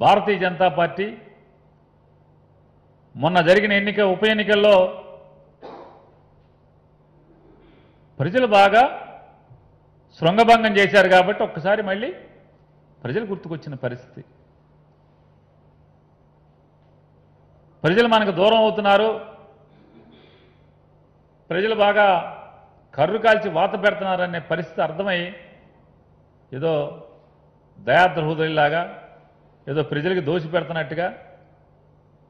Bharatiya Janata party మొన్న జరిగిన ఎన్నిక ఉప ఎన్నికల్లో ప్రజలు బాగా శృంగభంగం చేశారు కాబట్టి ఒక్కసారి మళ్ళీ ప్రజలు గుర్తుకొచ్చిన పరిస్థితి. ప్రజలు మనకు దూరం అవుతున్నారు. ప్రజలు బాగా కర్రు కాల్చి వాత పెడుతున్నారనే పరిస్థితి అర్థమై ఏదో దయాద్ర హృదయలాగా ఏదో ప్రజలకి దోషి పెడుతున్నట్టుగా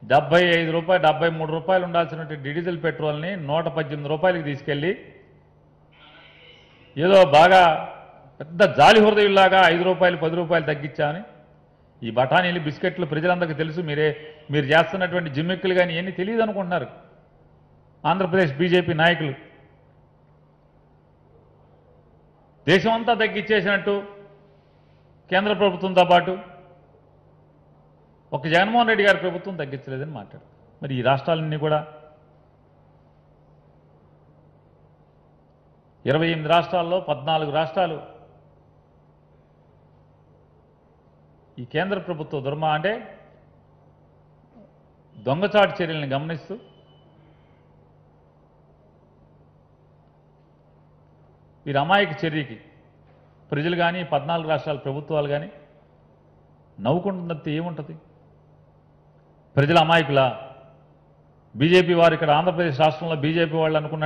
డెబ్బై ఐదు రూపాయలు డెబ్బై మూడు రూపాయలు ఉండాల్సినటువంటి డీజిల్ పెట్రోల్ని నూట పద్దెనిమిది రూపాయలకి తీసుకెళ్ళి ఏదో బాగా పెద్ద జాలి హృదయుల్లాగా ఐదు రూపాయలు పది రూపాయలు తగ్గించామని ఈ బఠానీలు బిస్కెట్లు ప్రజలందరికీ తెలుసు. మీరే మీరు చేస్తున్నటువంటి జిమ్మిక్కులు కానీ ఇవన్నీ తెలియదు అనుకుంటున్నారు. ఆంధ్రప్రదేశ్ బీజేపీ నాయకులు. దేశమంతా తగ్గించేసినట్టు కేంద్ర ప్రభుత్వంతో పాటు ఒక జగన్మోహన్ రెడ్డి గారి ప్రభుత్వం తగ్గించలేదని మాట్లాడు. మరి ఈ రాష్ట్రాలన్నీ కూడా ఇరవై ఎనిమిది రాష్ట్రాల్లో పద్నాలుగు రాష్ట్రాలు ఈ కేంద్ర ప్రభుత్వ దుర్మ అంటే దొంగచాటు చర్యలను గమనిస్తూ వీరి అమాయక చర్యకి ప్రజలు కానీ పద్నాలుగు రాష్ట్రాల ప్రభుత్వాలు కానీ నవ్వుకుంటున్నది ఏముంటుంది? ప్రజల అమాయకుల బీజేపీ వారు ఇక్కడ ఆంధ్రప్రదేశ్ రాష్ట్రంలో బీజేపీ వాళ్ళు అనుకున్న